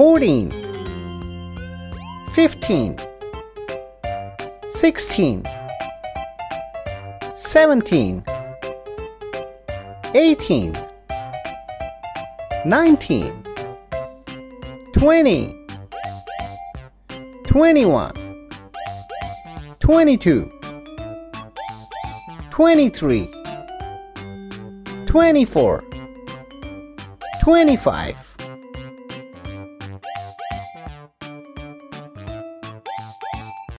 fourteen, fifteen, sixteen, seventeen, eighteen, nineteen, twenty, twenty-one, twenty-two, twenty-three, twenty-four, twenty-five.